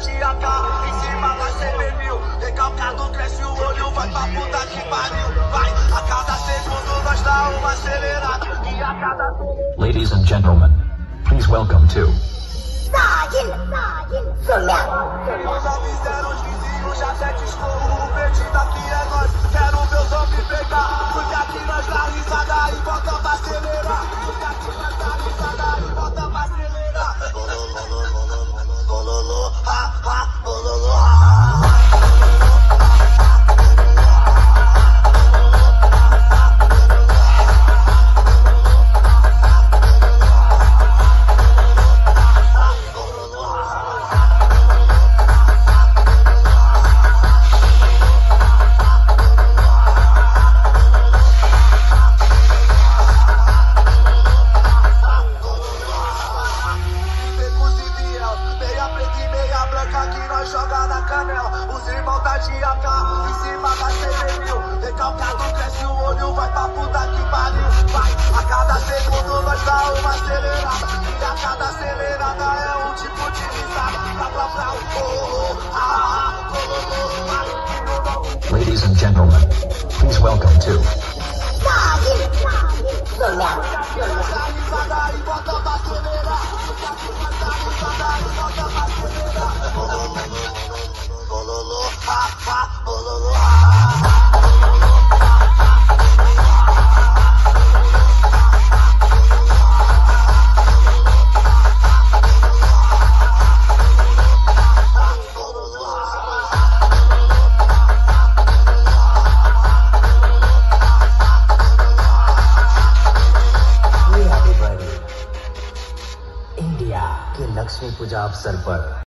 dia em cima da CB1000. Recalcado cresce o olho, vai pra puta que pariu. Vai, a cada segundo nós dá uma acelerada. E a cada. Ladies and gentlemen, please welcome to. Os vizinhos, já. canela, os irmãos da GH, em cima da TV. Recalcado, cresce o olho, vai pra puta que pariu. Vai, a cada segundo nós dá uma acelerada. E a cada acelerada é um tipo de risada. Blá, blá, blá, oh, oh, oh, ah, ah, oh, oh, oh, Ladies and gentlemen, please welcome to. Não, India के लक्ष्मी पूजा अवसर पर